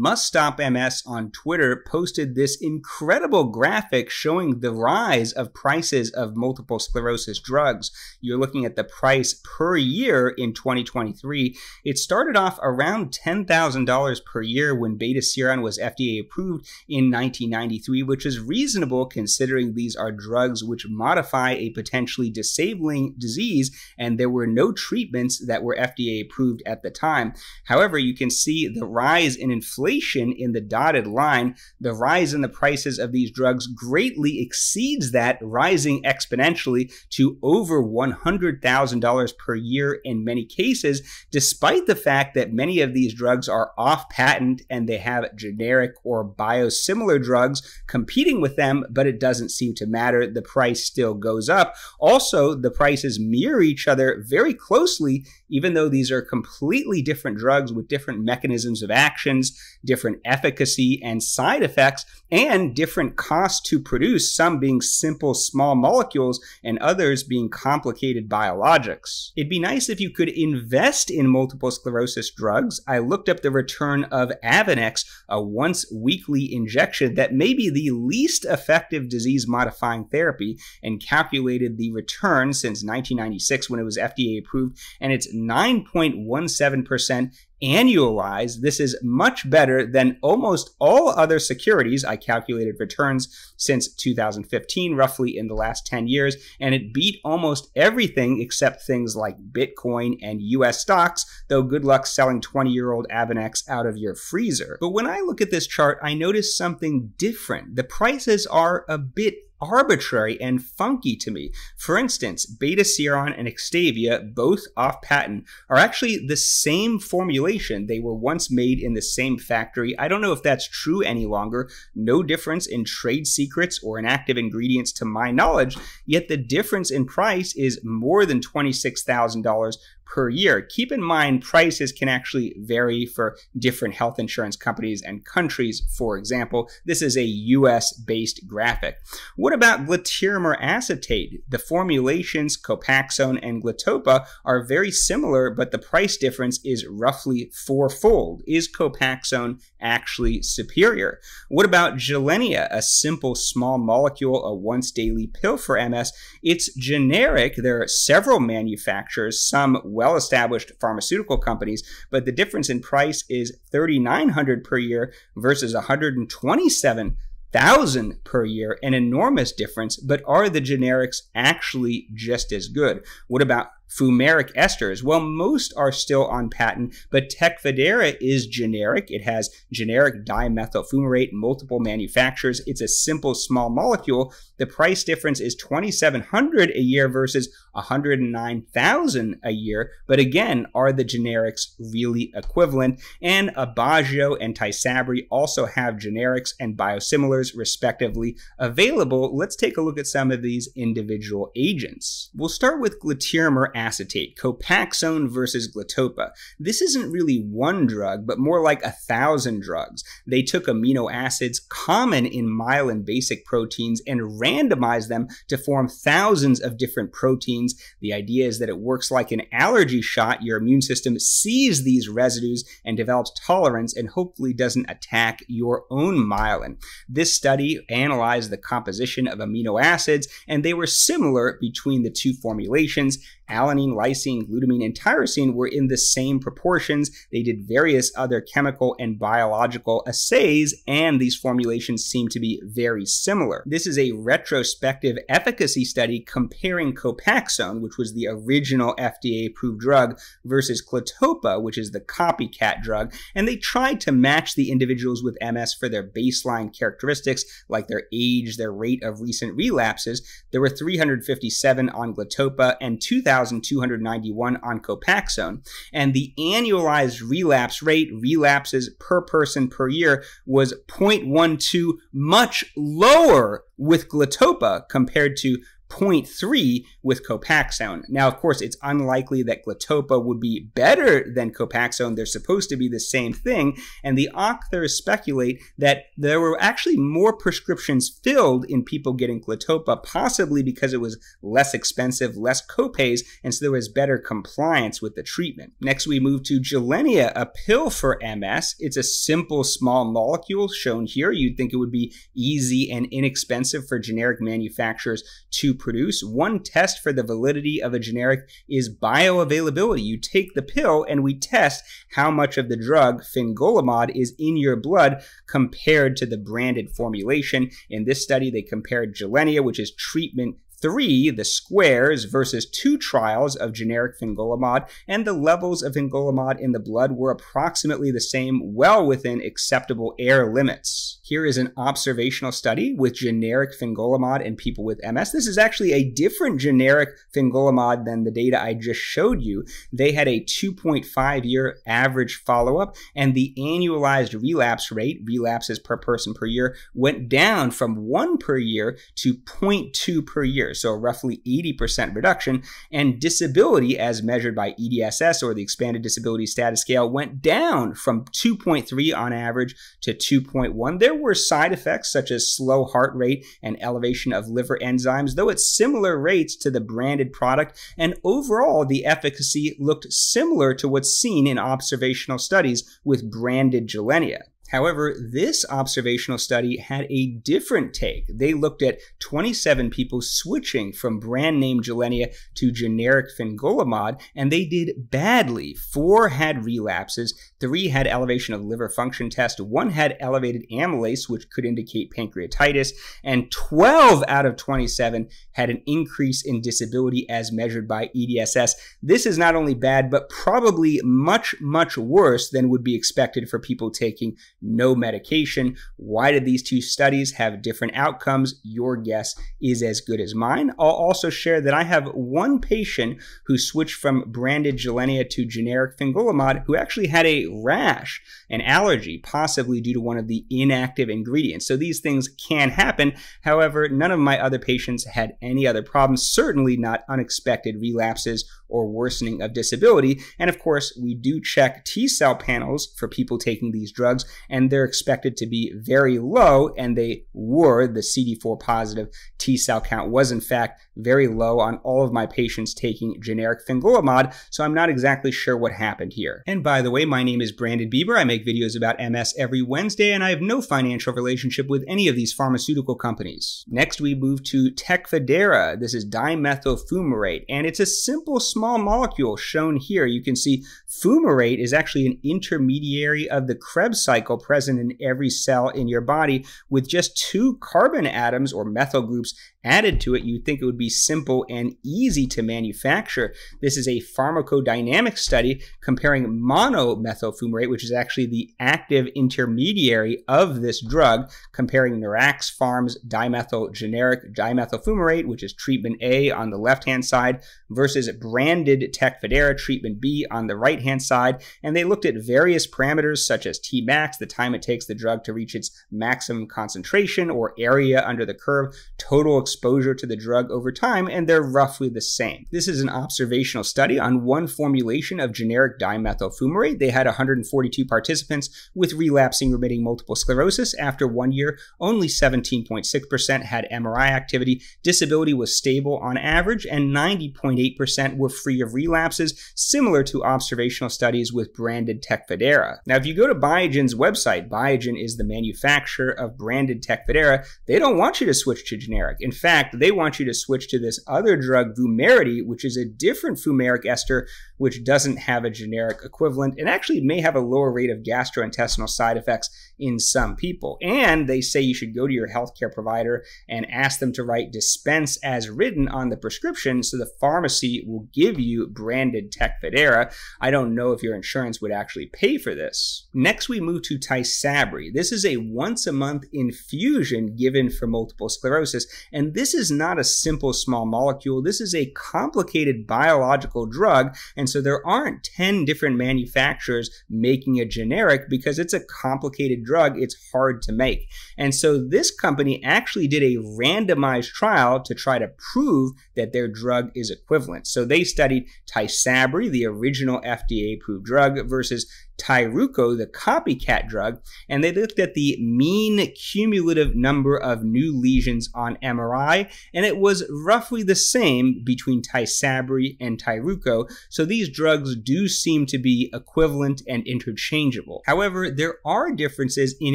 Must Stop MS on Twitter posted this incredible graphic showing the rise of prices of multiple sclerosis drugs. You're looking at the price per year in 2023. It started off around $10,000 per year when Betaseron was FDA approved in 1993, which is reasonable considering these are drugs which modify a potentially disabling disease and there were no treatments that were FDA approved at the time. However, you can see the rise in inflation in the dotted line. The rise in the prices of these drugs greatly exceeds that, rising exponentially to over $100,000 per year in many cases, despite the fact that many of these drugs are off patent and they have generic or biosimilar drugs competing with them, but it doesn't seem to matter. The price still goes up. Also, the prices mirror each other very closely, even though these are completely different drugs with different mechanisms of actions, different efficacy and side effects, and different costs to produce, some being simple small molecules and others being complicated biologics. It'd be nice if you could invest in multiple sclerosis drugs. I looked up the return of Avonex, a once weekly injection that may be the least effective disease modifying therapy, and calculated the return since 1996 when it was FDA approved, and it's 9.17% annualized, this is much better than almost all other securities. I calculated returns since 2015, roughly in the last 10 years, and it beat almost everything except things like Bitcoin and US stocks, though good luck selling 20 year old Avonex out of your freezer. But when I look at this chart, I notice something different. The prices are a bit arbitrary and funky to me. For instance, Betaseron and Extavia, both off patent, are actually the same formulation. They were once made in the same factory. I don't know if that's true any longer. No difference in trade secrets or in active ingredients to my knowledge, yet the difference in price is more than $26,000 per year. Keep in mind, prices can actually vary for different health insurance companies and countries. For example, this is a US based graphic. What about glatiramer acetate? The formulations, Copaxone and Glatopa, are very similar, but the price difference is roughly fourfold. Is Copaxone actually superior? What about Gilenya, a simple small molecule, a once daily pill for MS? It's generic. There are several manufacturers, some well established pharmaceutical companies, but the difference in price is 3900 per year versus 127 thousand per year, an enormous difference, but are the generics actually just as good? What about fumaric esters? Well, most are still on patent, but Tecfidera is generic. It has generic dimethyl fumarate, multiple manufacturers. It's a simple small molecule. The price difference is 2700 a year versus 109,000 a year. But again, are the generics really equivalent? And Aubagio and Tysabri also have generics and biosimilars respectively available. Let's take a look at some of these individual agents. We'll start with glatiramer acetate, Copaxone versus Glatopa. This isn't really one drug, but more like a thousand drugs. They took amino acids common in myelin basic proteins and randomized them to form thousands of different proteins. The idea is that it works like an allergy shot. Your immune system sees these residues and develops tolerance and hopefully doesn't attack your own myelin. This study analyzed the composition of amino acids, and they were similar between the two formulations alanine, lysine, glutamine, and tyrosine were in the same proportions. They did various other chemical and biological assays, and these formulations seem to be very similar. This is a retrospective efficacy study comparing Copaxone, which was the original FDA-approved drug, versus Glatopa, which is the copycat drug, and they tried to match the individuals with MS for their baseline characteristics, like their age, their rate of recent relapses. There were 357 on Glatopa and 2,000 1,291 on Copaxone, and the annualized relapse rate, relapses per person per year, was 0.12, much lower with Glatopa compared to 0.3 with Copaxone. Now, of course, it's unlikely that Glatopa would be better than Copaxone. They're supposed to be the same thing. And the authors speculate that there were actually more prescriptions filled in people getting Glatopa, possibly because it was less expensive, less copays, and so there was better compliance with the treatment. Next, we move to Gilenya, a pill for MS. It's a simple small molecule shown here. You'd think it would be easy and inexpensive for generic manufacturers to produce. One test for the validity of a generic is bioavailability. You take the pill and we test how much of the drug fingolimod is in your blood compared to the branded formulation. In this study, they compared Gilenya, which is treatment three, the squares, versus two trials of generic fingolimod, and the levels of fingolimod in the blood were approximately the same, well within acceptable air limits. Here is an observational study with generic fingolimod in people with MS. This is actually a different generic fingolimod than the data I just showed you. They had a 2.5 year average follow up, and the annualized relapse rate, relapses per person per year, went down from 1 per year to 0.2 per year, so roughly 80% reduction. And disability, as measured by EDSS or the Expanded Disability Status Scale, went down from 2.3 on average to 2.1. There were side effects such as slow heart rate and elevation of liver enzymes, though at similar rates to the branded product, and overall the efficacy looked similar to what's seen in observational studies with branded Gilenya. However, this observational study had a different take. They looked at 27 people switching from brand name Gilenya to generic fingolimod, and they did badly. Four had relapses, three had elevation of liver function test, one had elevated amylase, which could indicate pancreatitis, and 12 out of 27 had an increase in disability as measured by EDSS. This is not only bad, but probably much, much worse than would be expected for people taking no medication. Why did these two studies have different outcomes? Your guess is as good as mine. I'll also share that I have one patient who switched from branded Gilenya to generic fingolimod who actually had a rash, an allergy, possibly due to one of the inactive ingredients. So these things can happen. However, none of my other patients had any other problems, certainly not unexpected relapses or worsening of disability. And of course, we do check T cell panels for people taking these drugs, and they're expected to be very low, and they were. The CD4 positive T cell count was, in fact, very low on all of my patients taking generic fingolimod, so I'm not exactly sure what happened here. And by the way, my name is Brandon Beaber. I make videos about MS every Wednesday, and I have no financial relationship with any of these pharmaceutical companies. Next, we move to Tecfidera. This is dimethyl fumarate, and it's a simple small molecule shown here. You can see fumarate is actually an intermediary of the Krebs cycle present in every cell in your body with just two carbon atoms or methyl groups added to it, you'd think it would be simple and easy to manufacture. This is a pharmacodynamic study comparing monomethyl fumarate, which is actually the active intermediary of this drug, comparing Neuraxpharm's dimethyl generic dimethyl fumarate, which is treatment A on the left-hand side, versus branded Tecfidera treatment B on the right-hand side. And they looked at various parameters such as Tmax, the time it takes the drug to reach its maximum concentration, or area under the curve, total exposure to the drug over time, and they're roughly the same. This is an observational study on one formulation of generic dimethyl fumarate. They had 142 participants with relapsing remitting multiple sclerosis. After one year, only 17.6% had MRI activity. Disability was stable on average, and 90.8% were free of relapses, similar to observational studies with branded Tecfidera. Now, if you go to Biogen's website, Biogen is the manufacturer of branded Tecfidera, they don't want you to switch to generic. In fact, they want you to switch to this other drug, Vumerity, which is a different fumaric ester, which doesn't have a generic equivalent and actually may have a lower rate of gastrointestinal side effects in some people. And they say you should go to your healthcare provider and ask them to write dispense as written on the prescription so the pharmacy will give you branded Tecfidera. I don't know if your insurance would actually pay for this. Next, we move to Tysabri. This is a once a month infusion given for multiple sclerosis, and this is not a simple small molecule. This is a complicated biological drug. And so there aren't 10 different manufacturers making a generic because it's a complicated drug, it's hard to make. And so this company actually did a randomized trial to try to prove that their drug is equivalent. So they studied Tysabri, the original FDA approved drug, versus Tyruko, the copycat drug, and they looked at the mean cumulative number of new lesions on MRI, and it was roughly the same between Tysabri and Tyruko, so these drugs do seem to be equivalent and interchangeable. However, there are differences in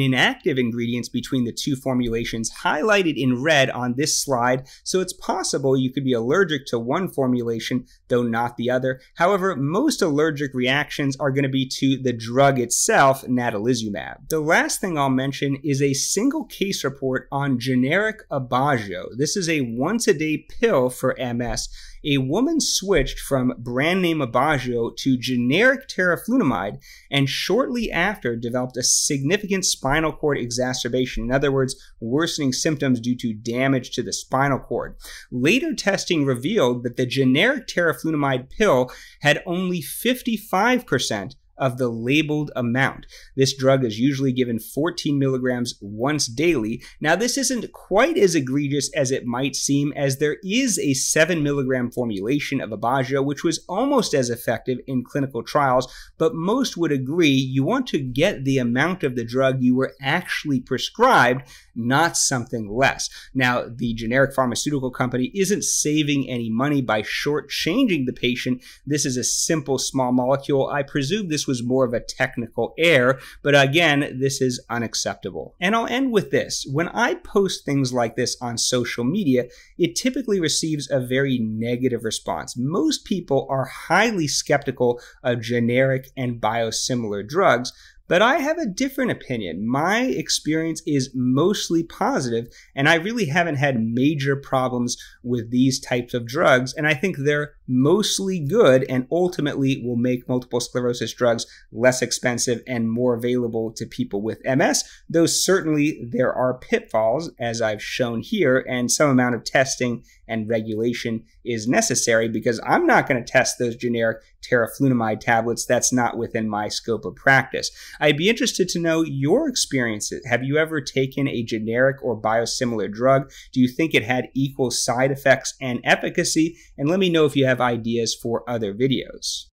inactive ingredients between the two formulations highlighted in red on this slide, so it's possible you could be allergic to one formulation, though not the other. However, most allergic reactions are going to be to the drug itself, natalizumab. The last thing I'll mention is a single case report on generic Aubagio. This is a once a day pill for MS a woman switched from brand name Aubagio to generic teriflunomide and shortly after developed a significant spinal cord exacerbation. In other words, worsening symptoms due to damage to the spinal cord. Later testing revealed that the generic teriflunomide pill had only 55% of the labeled amount. This drug is usually given 14 milligrams once daily. Now, this isn't quite as egregious as it might seem, as there is a 7 milligram formulation of Aubagio, which was almost as effective in clinical trials, but most would agree you want to get the amount of the drug you were actually prescribed, not something less. Now, the generic pharmaceutical company isn't saving any money by shortchanging the patient. This is a simple small molecule. I presume this was more of a technical error, but again, this is unacceptable. And I'll end with this. When I post things like this on social media, it typically receives a very negative response. Most people are highly skeptical of generic and biosimilar drugs, but I have a different opinion. My experience is mostly positive, and I really haven't had major problems with these types of drugs. And I think they're mostly good and ultimately will make multiple sclerosis drugs less expensive and more available to people with MS, though certainly there are pitfalls, as I've shown here, and some amount of testing and regulation is necessary because I'm not going to test those generic teriflunomide tablets. That's not within my scope of practice. I'd be interested to know your experiences. Have you ever taken a generic or biosimilar drug? Do you think it had equal side effects and efficacy? And let me know if you have ideas for other videos.